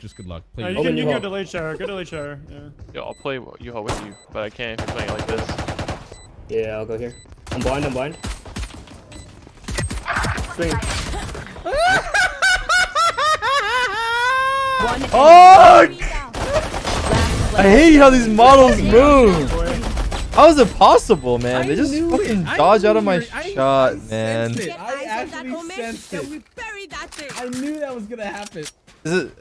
Just good luck. No, you can, you can oh, go to delayed shower. Go delayed shower. Yeah. Yo, I'll play U-Hall with you, but I can't if you're playing it like this. Yeah, I'll go here. I'm blind. I'm blind. Swing. Oh! I hate how these models move. How is it possible, man? I They just fucking it. Dodge out of my it. shot, I man. I actually sensed it. I knew that was gonna happen. Is it